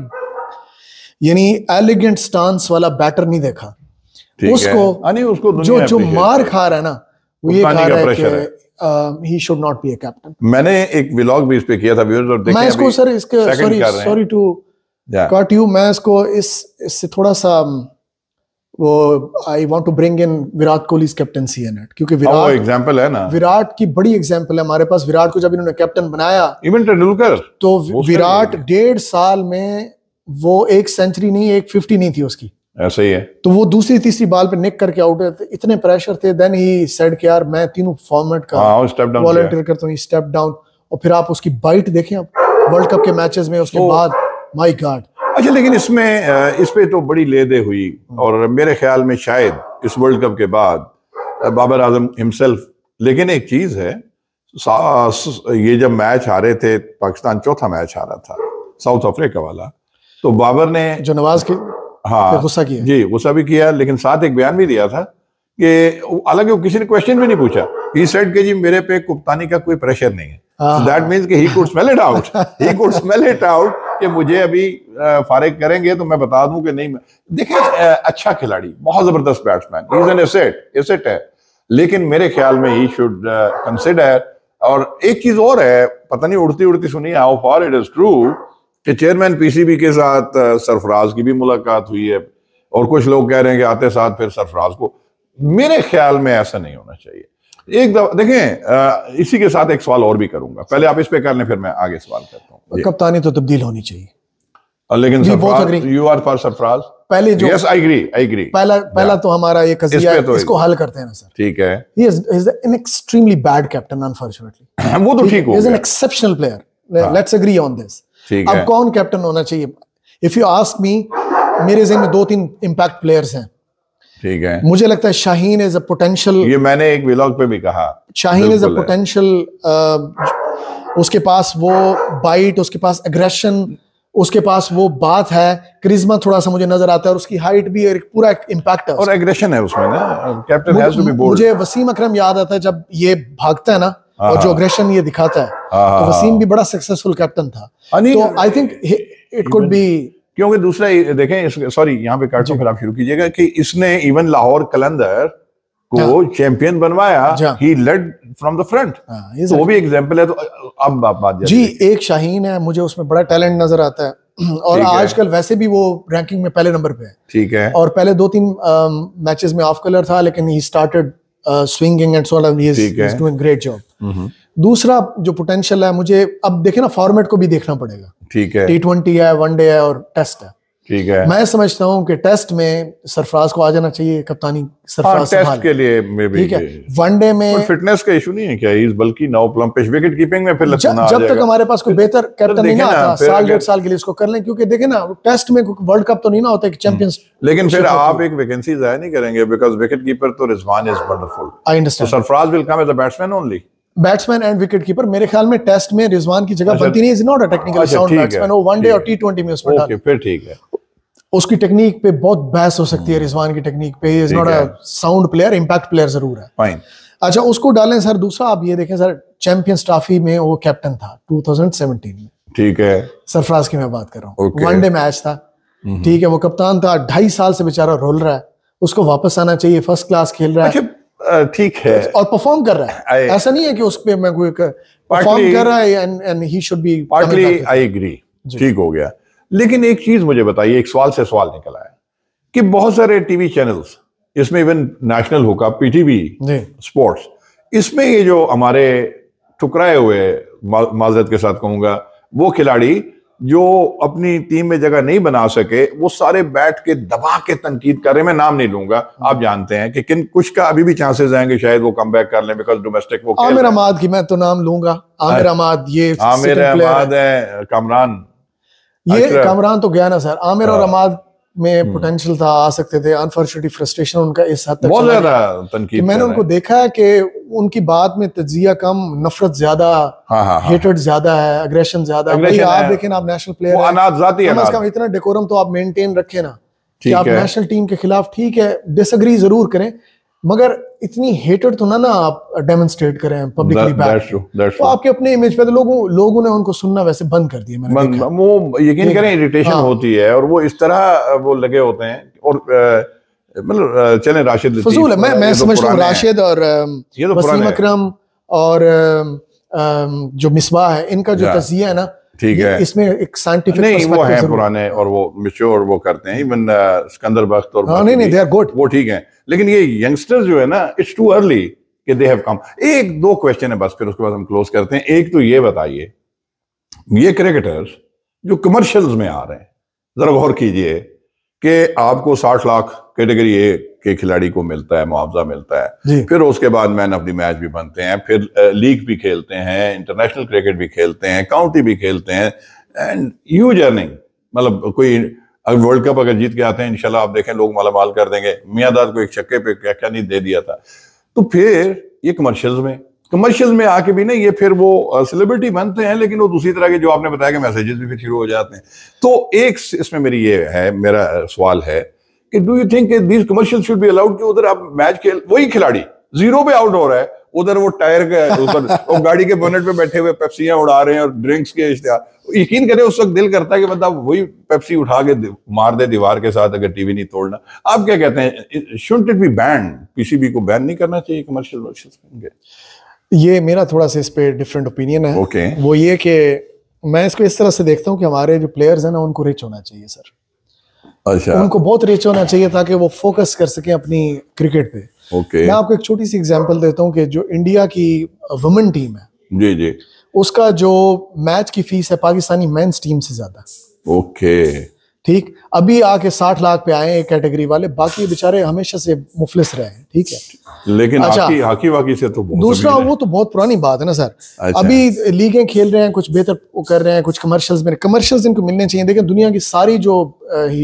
यानी एलिगेंट स्टांस वाला बैटर नहीं देखा। उसको हाँ, उसको जो जो मार खा रहा है ना वो ये खा रहा है। He should not be a captain मैंने एक व्लॉग भी इस पे किया था व्यूअर्स और मैं इसको सर इसके sorry sorry to cut you मैं इसको इस इससे थोड़ा सा um, वो I want to bring in Virat Kohli captaincy in it क्योंकि विराट वो एग्जांपल है ना। विराट की बड़ी एग्जांपल है। हमारे पास विराट को जब इन्होंने कैप्टन बनाया इवन तेंदुलकर। तो विराट डेढ़ साल में वो एक सेंचुरी नहीं एक फिफ्टी नहीं थी उसकी। ऐसा ही है। तो वो दूसरी तीसरी बाल पे निक करके आउट थे इतने प्रेशर थे देन ही सेड कि यार मैं तीनों फॉर्मेट का वॉलंटियर करता हूँ स्टेप डाउन और फिर आप उसकी बाइट देखें आप वर्ल्ड कप के मैचेस में उसके तो, बाद माय गॉड अच्छा लेकिन इसमें इस पे तो बड़ी लेदे हुई और मेरे ख्याल में शायद इस वर्ल्ड कप के बाद बाबर आज़म हिमसेल्फ लेकिन एक चीज़ है ये जब मैच हारे थे पाकिस्तान चौथा मैच हारा था साउथ अफ्रीका वाला तो बाबर ने जो नवाज़ के हाँ। गुस्सा किया जी गुस्सा भी किया लेकिन साथ एक बयान भी दिया था कि हालाँकि किसी ने क्वेश्चन भी नहीं पूछा। ही सेड के जी मेरे पे कुप्तानी का कोई प्रेशर नहीं है। दैट मींस कि he could smell it out he could smell it out कि मुझे अभी फारिग करेंगे तो मैं बता दूँ कि नहीं देखिए अच्छा खिलाड़ी बहुत ज़बरदस्त batsman is an asset asset है। लेकिन मेरे ख्याल में ही शुड कंसिडर और एक चीज़ और है पता नहीं उड़ती उड़ती सुनी how far it is true कि चेयरमैन पीसीबी के साथ सरफराज की भी मुलाकात हुई है और कुछ लोग कह रहे हैं कि आते साथ फिर सरफराज को। मेरे ख्याल में ऐसा नहीं होना चाहिए। एक दफ़ा देखें इसी के साथ एक सवाल और भी करूँगा। पहले आप इस पे कर लें फिर मैं आगे सवाल करता हूँ। कप्तानी तो तब्दील होनी चाहिए। लेकिन यू आर फॉर सरफराज? पहले जो yes I agree I agree पहला पहला तो हमारा ये कजिया इस तो इसको हल करते हैं ना सर। ठीक है। He is is an extremely bad captain unfortunately वो तो ठीक हो is an exceptional player let's agree on this अब कौन कैप्टन होना चाहिए? इफ़ यू आस्क मी मेरे जहन में दो तीन इंपैक्ट प्लेयर्स हैं। ठीक है। मुझे लगता है शाहीन इज़ अ पोटेंशियल ये मैंने एक व्लॉग पे भी कहा। शाहीन इज़ अ पोटेंशियल उसके पास वो बाइट उसके पास एग्रेशन उसके पास वो बात है। क्रिज्मा थोड़ा सा मुझे नज़र आता है और उसकी हाइट भी एक पूरा इम्पैक्ट है और एग्रेशन है उसमें ना। Captain has to be bold मुझे वसीम अकरम याद आता है जब ये भागता है ना और जो अग्रेशन ये दिखाता है तो वसीम भी बड़ा सक्सेसफुल कैप्टन था। तो I think it could be क्योंकि दूसरा देखें सॉरी यहाँ पे काटो फिर आप शुरू कीजिएगा कि इसने इवन लाहौर कलंदर को चैंपियन हाँ। बनवाया। He led from the front तो वो भी एग्जांपल है तो अब आप बात जी एक शाहीन है मुझे उसमें बड़ा टैलेंट नज़र आता है। और आजकल वैसे भी वो रैंकिंग में पहले नंबर पे है। ठीक है। और पहले दो तीन मैचेस में ऑफ़ कलर था लेकिन he started swinging and so on he. Is doing great job दूसरा जो पोटेंशियल है मुझे अब देखे ना फॉर्मेट को भी देखना पड़ेगा। ठीक है। टी ट्वेंटी है वनडे है और टेस्ट है। ठीक है। मैं समझता हूँ कि टेस्ट में सरफराज को आ जाना चाहिए कप्तानी सरफराज हाँ, टेस्ट के लिए ठीक है। वनडे में फिटनेस का इशू नहीं है क्या? इस बल्कि नौ प्लम्पिश विकेट कीपिंग में फिर जब, जब तक हमारे पास कोई बेहतर कैप्टन नहीं आता साल डेढ़ साल के लिए इसको कर लें क्योंकि देखे ना टेस्ट में वर्ल्ड कप तो नहीं ना होता चैंपियंस हम्म। लेकिन फिर आप एक वैकेंसी जाया नहीं करेंगे बिकॉज़ विकेट कीपर तो Rizwan is wonderful I understand Sarfaraz will come as a batsman only batsman and wicket keeper मेरे ख्याल में टेस्ट में रिजवान की जगह अच्छा, बनती नहीं is not a technical sound batsman वो वनडे और टी ट्वेंटी में उसमें ओके फिर ठीक है। उसकी टेक्निक पे बहुत बहस हो सकती है रिजवान की टेक्निक पे is not a sound player impact player ज़रूर है। फाइन अच्छा उसको डालें सर दूसरा आप ये देखें सर चैंपियंस ट्रॉफी में वो कैप्टन था 2017 में। ठीक है। सरफराज की मैं बात कर रहा हूँ। वनडे मैच था। हम्म। ठीक है वो कप्तान था ढाई साल से बेचारा रोल रहा है। उसको वापस आना चाहिए फ़र्स्ट क्लास खेल रहा है। अच्छा, ठीक है। और परफॉर्म कर रहा है। I, ऐसा नहीं है कि उस पर मैं कोई परफॉर्म कर रहा है and and he should be partly I agree ठीक हो गया। लेकिन एक चीज़ मुझे बताइए एक सवाल से सवाल निकला है कि बहुत सारे टीवी चैनल्स इसमें इवन नेशनल होगा पीटीवी स्पोर्ट्स इसमें ये जो हमारे ठुकराए हुए माजरत के साथ कहूँगा वो खिलाड़ी जो अपनी टीम में जगह नहीं बना सके वो सारे बैठ के दबा के तनकीद कर रहे मैं नाम नहीं लूँगा। आप जानते हैं कि किन कुछ का अभी भी चांसेस आएँगे शायद वो कम बैक कर लें बिकॉज़ डोमेस्टिक वो आमिर अहमद की मैं तो नाम लूँगा। आमिर अहमद ये आमिर अहमद है। कमरान। ये कमरान तो गया ना सर। आमिर और हाँ। में पोटेंशियल हम्म। था आ सकते थे। अनफॉर्चुनेटली फ्रस्ट्रेशन उनका इस हद तक बहुत ज़्यादा मैंने उनको देखा है कि उनकी बात में तजिया कम नफरत ज़्यादा हेटेड हाँ, हाँ, ज़्यादा है अग्रेशन ज़्यादा आप देखें आप नेशनल प्लेयर कम अज कम इतना डेकोरम तो आप मेंटेन रखें ना। कि आप नेशनल टीम के खिलाफ ठीक है डिसग्री ज़रूर करें मगर इतनी हेटेड तो ना ना आप डेमोन्स्ट्रेट करें पब्लिकली बैक तो आपके अपने इमेज पे तो लोगों लोगों ने उनको सुनना वैसे बंद कर दिया मैंने वो यकीन करें इरिटेशन हाँ। होती है और वो इस तरह वो लगे होते हैं और मतलब चले राशिद फजूल है मैं मैं तो समझता हूँ राशिद और तो वसीम अकरम और जो मिसबा है इनका जो तजिया है ना ठीक है। इसमें एक साइंटिफिक नहीं वो है पुराने और वो मिच्योर वो करते हैं इवन सिकंदर बख्त और हाँ, नहीं नहीं दे आर गुड वो ठीक है। लेकिन ये यंगस्टर्स जो है ना इट्स टू अर्ली कि दे हैव कम एक दो क्वेश्चन है बस फिर उसके बाद हम क्लोज करते हैं। एक तो ये बताइए ये क्रिकेटर्स जो कमर्शियल्स में आ रहे हैं जरा गौर कीजिए कि आपको साठ लाख कैटेगरी ए के खिलाड़ी को मिलता है मुआवजा मिलता है। फिर उसके बाद मैन ऑफ़ द मैच भी बनते हैं फिर लीग भी खेलते हैं इंटरनेशनल क्रिकेट भी खेलते हैं काउंटी भी खेलते हैं एंड यू जर्निंग मतलब कोई अगर वर्ल्ड कप अगर जीत के आते हैं, इंशाल्लाह आप देखें, लोग माला माल कर देंगे। मियादाद को एक चक्के पे क्या क्या नहीं दे दिया था। तो फिर ये कमर्शियल्स में कमर्शियल में आके भी ना ये फिर वो सेलिब्रिटी बनते हैं, लेकिन वो दूसरी तरह के जो आपने बताया कि मैसेजेस भी फिर शुरू हो जाते हैं। तो एक इसमें मेरी ये है, मेरा सवाल है कि do you think these commercial should be allowed कि उधर आप मैच खेल वही खिलाड़ी ज़ीरो पे आउट हो रहा है। उधर वो टायर के ऊपर वो गाड़ी के बोनेट पे बैठे हुए पेप्सियाँ उड़ा रहे हैं और ड्रिंक्स के इश्तेहार। यकीन करें उस वक्त दिल करता है कि मतलब वही पेप्सी उठा के मार दे दीवार के साथ अगर टीवी नहीं तोड़ना। आप क्या कहते हैं should it be ban PCB को बैन नहीं करना चाहिए कमर्शियल वर्शियल ये मेरा थोड़ा सा इस पे डिफरेंट ओपिनियन है। Okay. वो ये कि मैं इसको इस तरह से देखता हूँ कि हमारे जो प्लेयर्स हैं ना उनको रिच होना चाहिए सर अच्छा। उनको बहुत रिच होना चाहिए ताकि वो फोकस कर सके अपनी क्रिकेट पे। ओके मैं आपको एक छोटी सी एग्जांपल देता हूँ कि जो इंडिया की वुमेन टीम है। जी जी। उसका जो मैच की फ़ीस है पाकिस्तानी मेंस टीम से ज़्यादा। ओके ठीक? अभी आके साठ लाख पे आए एक कैटेगरी वाले बाकी बेचारे हमेशा से मुफलिस रहे हैं ठीक है? लेकिन अच्छा। हाकी, हाकी वाकी से तो दूसरा वो तो बहुत पुरानी बात है ना सर। अच्छा। अभी लीगें खेल रहे हैं कुछ बेहतर कर रहे हैं कुछ कमर्शियल्स में कमर्शियल्स इनको मिलने चाहिए। देखिए दुनिया की सारी जो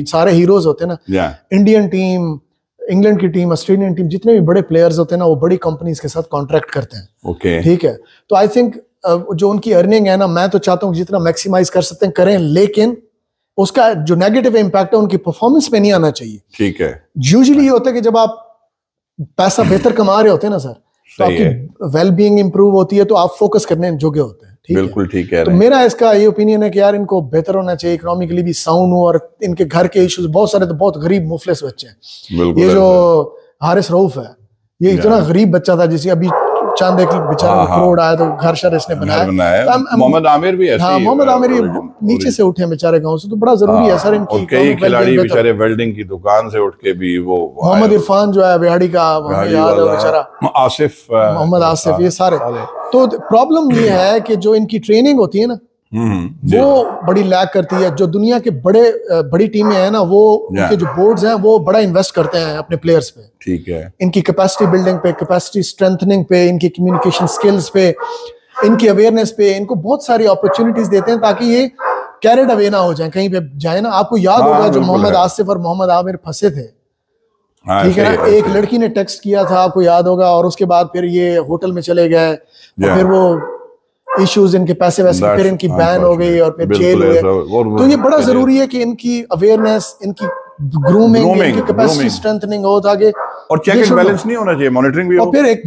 सारे हीरोज होते हैं ना इंडियन टीम इंग्लैंड की टीम ऑस्ट्रेलियन टीम जितने भी बड़े प्लेयर्स होते हैं ना वो बड़ी कंपनीज़ के साथ कॉन्ट्रैक्ट करते हैं। ओके ठीक है? तो आई थिंक जो उनकी अर्निंग है ना मैं तो चाहता हूँ जितना मैक्सिमाइज कर सकते हैं करें लेकिन उसका जो नेगेटिव इम्पैक्ट है उनकी परफॉर्मेंस पे नहीं आना चाहिए। ठीक है। यूजली ये होता है कि जब आप पैसा बेहतर कमा रहे होते हैं ना सर तो आपकी वेल बींग इंप्रूव होती है तो आप फोकस करने जोगे होते हैं ठीक बिल्कुल ठीक है तो मेरा इसका ये ओपिनियन है कि यार इनको बेहतर होना चाहिए इकोनॉमिकली भी साउंड हो और इनके घर के इश्यूज़ बहुत सारे तो बहुत गरीब मुफलिस बच्चे हैं। ये जो हारिस रऊफ है ये इतना गरीब बच्चा था जिसे अभी चंद एक बेचारा हाँ, हाँ। करोड़ आया तो घर शर इसने बनाया। मोहम्मद आमिर भी हाँ मोहम्मद आमिर नीचे से उठे बेचारे गाँव से तो बड़ा ज़रूरी है हाँ, सर इनकी कई खिलाड़ी बेचारे वेल्डिंग की दुकान से उठ के भी वो मोहम्मद इरफान जो है बिहारी का याद है बेचारा? आसिफ मोहम्मद आसिफ ये सारे। तो प्रॉब्लम ये है कि जो इनकी ट्रेनिंग होती है ना वो बड़ी लैक करती है। जो दुनिया के बड़े बड़ी टीमें हैं ना वो उनके जो बोर्ड्स हैं वो बड़ा इन्वेस्ट करते हैं अपने प्लेयर्स पे। ठीक है। इनकी कैपेसिटी बिल्डिंग पे कैपेसिटी स्ट्रेंथनिंग पे इनकी कम्युनिकेशन स्किल्स पे इनकी अवेयरनेस पे इनको बहुत सारी अपॉर्चुनिटीज़ देते हैं ताकि ये कैरेड अवे ना हो जाए। कहीं पे जाए ना आपको याद हाँ, होगा जो मोहम्मद आसिफ और मोहम्मद आमिर फंसे थे। हाँ, ठीक है ना? एक लड़की ने टेक्स्ट किया था आपको याद होगा और उसके बाद फिर ये होटल में चले गए। फिर वो इश्यूज़ इनके पैसे वैसे फिर इनकी बैन हो गई और फिर जेल हुए। तो ये बड़ा ज़रूरी है कि इनकी अवेयरनेस इनकी ग्रूमिंग इनकी कैपेसिटी स्ट्रेंथनिंग हो ताकि और चेक एंड बैलेंस नहीं होना चाहिए मॉनिटरिंग भी और फिर एक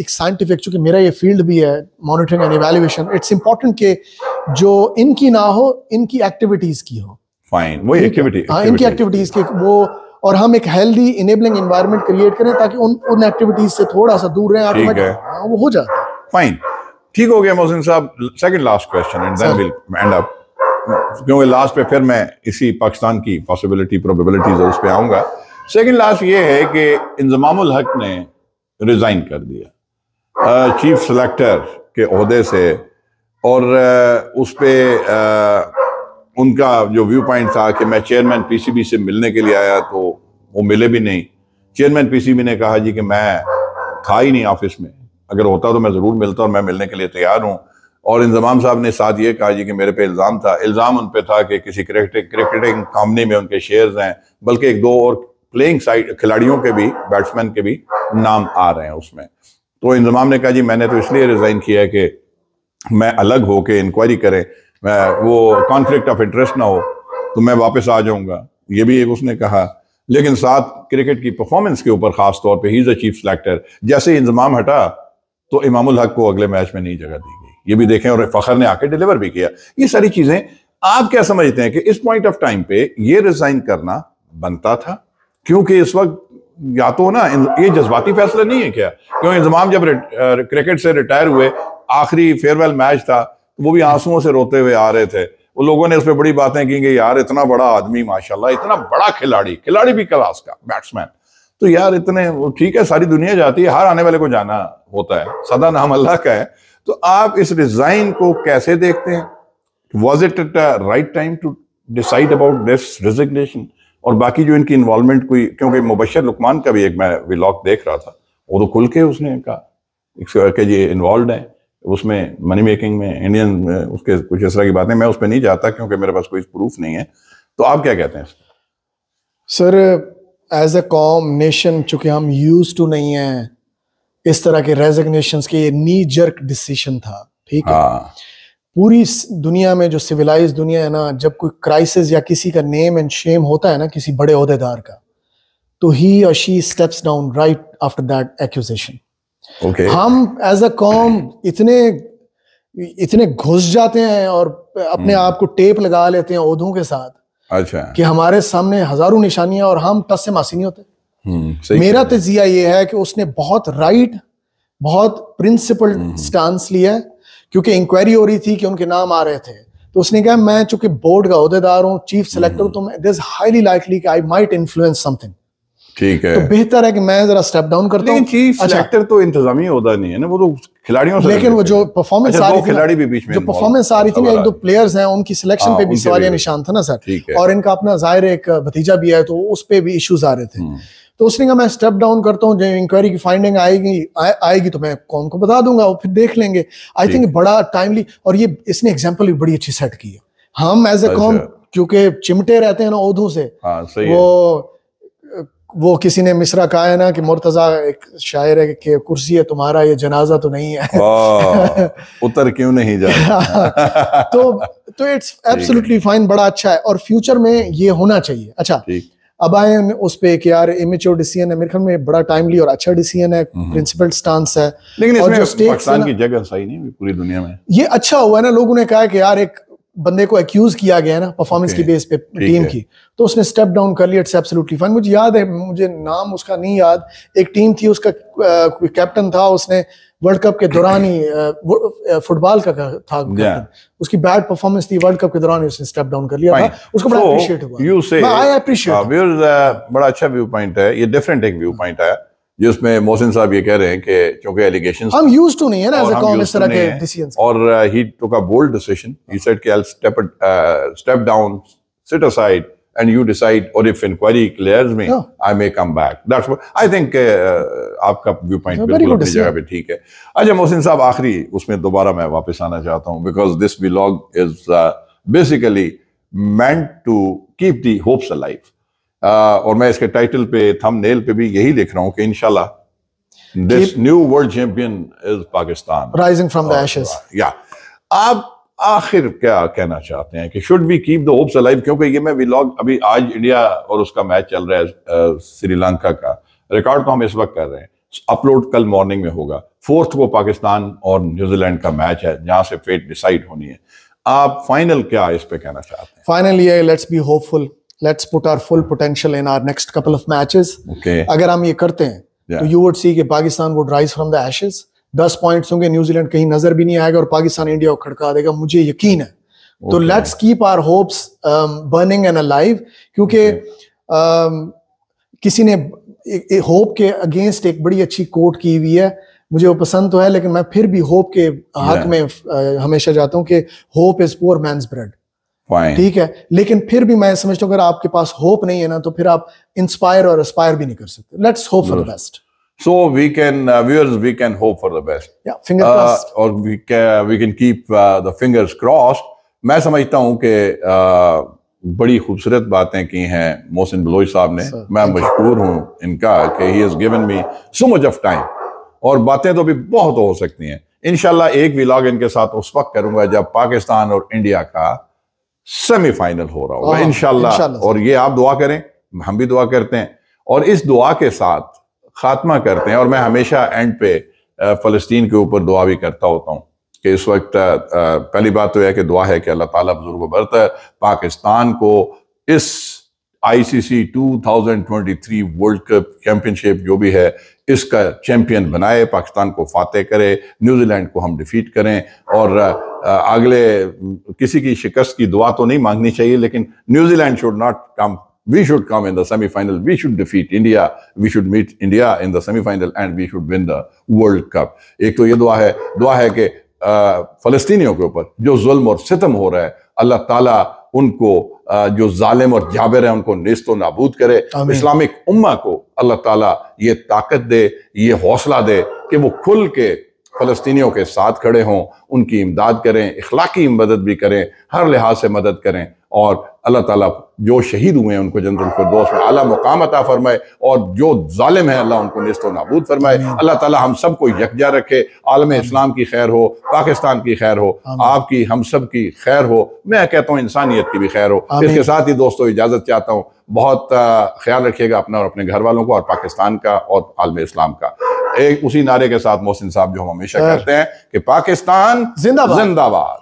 एक साइंटिफिक चूँकि मेरा ये फ़ील्ड भी है monitoring and evaluation it's important कि जो इनकी ना हो इनकी एक्टिविटीज़ की हो। फाइन वो एक्टिविटी हाँ? इनकी एक्टिविटीज़ के वो और हम एक हेल्दी इनेबलिंग एनवायरनमेंट क्रिएट करें ताकि उन उन एक्टिविटीज़ से थोड़ा सा दूर रहें ऑटोमेटिक हाँ, वो हो जाता है। फाइन ठीक हो गया मोहसिन साहब second last question and then will end up क्योंकि लास्ट पे फिर मैं इसी पाकिस्तान की पॉसिबिलिटी प्रोबेबिलिटीज उस पर आऊँगा। सेकंड लास्ट ये है कि इंजमामुल हक ने रिजाइन कर दिया। चीफ सेलेक्टर के अहदे से और उस पर उनका जो व्यू पॉइंट था कि मैं चेयरमैन पीसीबी से मिलने के लिए आया तो वो मिले भी नहीं। चेयरमैन पीसीबी ने कहा जी कि मैं था ही नहीं ऑफ़िस में। अगर होता तो मैं ज़रूर मिलता और मैं मिलने के लिए तैयार हूँ। और इंजमाम साहब ने साथ ये कहा जी कि मेरे पे इल्ज़ाम था। इल्ज़ाम उन पे था कि किसी क्रिकेट, क्रिकेटिंग कंपनी में उनके शेयर्स हैं, बल्कि एक दो और प्लेइंग साइड खिलाड़ियों के भी बैट्समैन के भी नाम आ रहे हैं उसमें। तो इंजमाम ने कहा जी, मैंने तो इसलिए रिज़ाइन किया है कि मैं अलग हो के इंक्वायरी करें, मैं, वो कॉन्फ्लिक्ट ऑफ़ इंटरेस्ट ना हो तो मैं वापस आ जाऊँगा। ये भी एक उसने कहा। लेकिन साथ क्रिकेट की परफॉर्मेंस के ऊपर खास तौर पे he is a chief selector जैसे इंजमाम हटा तो इमामुल हक को अगले मैच में नहीं जगह दी गई। ये भी देखें, और फखर ने आके डिलीवर भी किया। ये सारी चीज़ें, आप क्या समझते हैं कि इस पॉइंट ऑफ़ टाइम पे ये रिजाइन करना बनता था? क्योंकि इस वक्त या तो ना ये जज्बाती फैसला नहीं है क्या? क्योंकि इंतज़ाम जब क्रिकेट से रिटायर हुए, आखिरी फेयरवेल मैच था, वो भी आंसुओं से रोते हुए आ रहे थे। वो लोगों ने उस पर बड़ी बातें की, कि यार इतना बड़ा आदमी, माशाल्लाह, इतना बड़ा खिलाड़ी खिलाड़ी भी क्लास का बैट्समैन तो यार इतने ठीक है, सारी दुनिया जाती है, हर आने वाले को जाना होता है। सदा नाम अल्लाह का है। तो आप इस डिज़ाइन को कैसे देखते हैं? Was it at right time to decide about this resignation और बाकी जो इनकी इन्वॉल्वमेंट कोई क्योंकि मुबशर लुकमान का भी एक मैं विलॉग देख रहा था, वो तो खुल के उसने कहा कि ये इन्वॉल्व है। उसमें मनी मेकिंग में इंडियन में उसके कुछ इस तरह की बातें, मैं उस पर नहीं जाता क्योंकि मेरे पास कोई प्रूफ नहीं है। तो आप क्या कहते हैं सर एज ए कॉम नेशन चूँकि हम यूज़ टू नहीं है इस तरह के रेजिग्नेशन के नी जर्क डिसीज़न था ठीक है? हाँ। पूरी दुनिया में जो सिविलाइज दुनिया है ना जब कोई क्राइसिस या किसी का नेम एंड शेम होता है ना किसी बड़े अहदेदार का तो ही और she steps down right after that accusation हम एज अ कॉम इतने इतने घुस जाते हैं और अपने हम्म। आप को टेप लगा लेते हैं ओधों के साथ अच्छा। कि हमारे सामने हज़ारों निशानियाँ और हम टस से मासी नहीं होते। मेरा तजिया ये है कि उसने बहुत राइट बहुत प्रिंसिपल स्टांस लिया क्योंकि इंक्वायरी हो रही थी कि उनके नाम आ रहे थे। तो उसने कहा मैं चूँकि बोर्ड का अहदेदार हूँ चीफ सेलेक्टर हूँ तो मैं highly likely I might influence something ठीक है। तो बेहतर है कि मैं जरा स्टेप डाउन करता हूँ। चीफ अच्छा, सेलेक्टर तो इंतजामी होता नहीं है ना वो तो खिलाड़ियों से लेकिन वो जो परफॉर्मेंस अच्छा, आ रही खिलाड़ी भी बीच में जो परफॉर्मेंस आ रही थी एक दो प्लेयर्स हैं उनकी सिलेक्शन हाँ, पे भी सवालिया निशान था ना सर और इनका अपना ज़ाहिर एक भतीजा भी है तो उस पर भी इश्यूज़ आ रहे थे। हम्म। तो उसने कहा मैं स्टेप डाउन करता हूँ जब इंक्वायरी की फाइंडिंग आएगी आ, आएगी तो मैं कौन को बता दूँगा और फिर देख लेंगे। आई थिंक बड़ा टाइमली और ये इसने एग्ज़ाम्पल भी बड़ी अच्छी सेट की है। हम एज ए कौन क्योंकि चिमटे रहते हैं ना ओधों से हाँ, वो वो किसी ने मिसरा कहा है ना कि मुर्तजा एक शायर है कि कुर्सी है तुम्हारा ये जनाजा तो नहीं है। उतर क्यों नहीं जा तो तो इट्स एब्सोल्युटली फाइन बड़ा अच्छा है और फ्यूचर में ये होना चाहिए। अच्छा अब आए उस पे कि यार इमेच्योर डिसीज़न है मेरे ख्याल में बड़ा टाइमली और अच्छा डिसीज़न है प्रिंसिपल हम्म। स्टांस है लेकिन और जो पाकिस्तान की जगह सही नहीं पूरी दुनिया में ये अच्छा हुआ है ना लोगों ने कहा कि यार एक बंदे को एक्यूज किया गया ना परफॉर्मेंस की बेस पे टीम की तो उसने स्टेप डाउन कर लिया इट्स एब्सोल्युटली फाइन मुझे याद है मुझे नाम उसका नहीं याद। एक टीम थी उसका कैप्टन था उसने वर्ल्ड कप के दौरान ही फुटबॉल का था yeah. उसकी बैड परफॉर्मेंस थी वर्ल्ड कप के दौरान उसने स्टेप डाउन कर लिया था। उसको बड़ा अप्रिशिएट हुआ। यू से आई अप्रिशिएट बड़ा अच्छा व्यू पॉइंट है। ये डिफरेंट एक व्यू पॉइंट है। जिसमें मोहसिन साहब ये कह रहे हैं कि क्योंकि एलिगेशन हम यूज्ड टू नहीं है ना एज अ कॉम इस तरह के डिसीजंस और he took a bold decision he said कि I step step down sit aside and you decide or if inquiry clears me yeah. i may come back. That's what i think uh, आपका view point बिल्कुल अपनी जगह पे ठीक है। अच्छा मोहसिन साहब आखिरी उसमें दोबारा मैं वापस आना चाहता हूँ because this vlog is basically meant to keep the hopes alive और मैं इसके टाइटल पे थम नेल पे भी यही लिख रहा हूँ कि इनशाला this new world champion is Pakistan rising from the ashes या आप आखिर क्या कहना चाहते हैं कि should we keep the hopes alive क्योंकि ये मैं व्लॉग अभी आज इंडिया और उसका मैच चल रहा है श्रीलंका का। रिकॉर्ड तो हम इस वक्त कर रहे हैं। अपलोड कल मॉर्निंग में होगा। फोर्थ को पाकिस्तान और न्यूजीलैंड का मैच है जहाँ से फेट डिसाइड होनी है। आप फाइनल क्या इस पे कहना चाहते हैं? फाइनल ये let's be hopeful let's put our full potential in our next couple of matches अगर हम ये करते हैं तो यू वुड सी कि Pakistan would rise from the ashes दस पॉइंट्स होंगे न्यूजीलैंड कहीं नज़र भी नहीं आएगा और पाकिस्तान इंडिया को खड़का देगा। मुझे यकीन है। तो let's keep our hopes burning and alive क्योंकि um, किसी ने होप के अगेंस्ट एक बड़ी अच्छी कोट की हुई है। मुझे वो पसंद तो है लेकिन मैं फिर भी होप के हक में uh, हमेशा जाता हूँ कि hope is poor man's bread ठीक है? लेकिन फिर भी मैं समझता हूँ अगर आपके पास होप नहीं है ना तो फिर आप इंस्पायर और एस्पायर भी नहीं कर सकते। Let's hope for the best So we can, uh, viewers, we can hope for the best. Yeah, finger uh, crossed. Or we can, we can keep uh, the fingers crossed. मैं समझता हूँ कि uh, बड़ी खूबसूरत बातें की हैं मोहसिन बलोच साहब ने। Sir, मैं मशहूर हूँ इनका कि he has given me so much of time और बातें तो भी बहुत हो सकती हैं। इनशाला एक व्लॉग इनके साथ उस वक्त करूँगा जब पाकिस्तान और इंडिया का सेमीफाइनल हो रहा होगा इनशाला और ये आप दुआ करें हम भी दुआ करते हैं। और इस दुआ के साथ खात्मा करते हैं और मैं हमेशा एंड पे फ़लस्तीन के ऊपर दुआ भी करता होता हूँ कि इस वक्त पहली बात तो यह कि दुआ है कि अल्लाह ताला बुज़ुर्ग बरत पाकिस्तान को इस आईसीसी 2023 वर्ल्ड कप चैंपियनशिप जो भी है, इसका चैंपियन बनाए, पाकिस्तान को फातेह करे न्यूजीलैंड को हम डिफीट करें, और अगले किसी की शिकस्त की दुआ तो नहीं मांगनी चाहिए, लेकिन New Zealand should not come we should come in the semi-final. We should defeat India. We should meet India in the semi-final, and we should win the World Cup. एक तो ये दुआ है दुआ है कि फलस्तीनियों के ऊपर जो जुल्म और सितम हो रहा है, अल्लाह ताला उनको जो जालिम और जाबिर है उनको नेस्तो नाबूद करे। इस्लामिक उम्मा को अल्लाह ताला ये ताकत दे ये हौसला दे कि वो खुल के फ़लस्तियों के साथ खड़े हों उनकी इमदाद करें इखलाकी मदद भी करें हर लिहाज से मदद करें और अल्लाह ताला जो शहीद हुए हैं उनको जनरल फिरदौस में अला मुकाम अता फरमाए और जो जालिम है अल्लाह उनको नस्त नाबूद फरमाए। अल्लाह ताला हम सबको यकजा रखे आलम इस्लाम की खैर हो पाकिस्तान की खैर हो आपकी हम सब की खैर हो मैं कहता हूँ इंसानियत की भी खैर हो। इसके साथ ही दोस्तों इजाज़त चाहता हूँ बहुत ख्याल रखिएगा अपना और अपने घर वालों को और पाकिस्तान का और आलम इस्लाम का। एक उसी नारे के साथ मोहसिन साहब जो हम हमेशा कहते हैं कि पाकिस्तान जिंदाबाद। जिंदाबाद।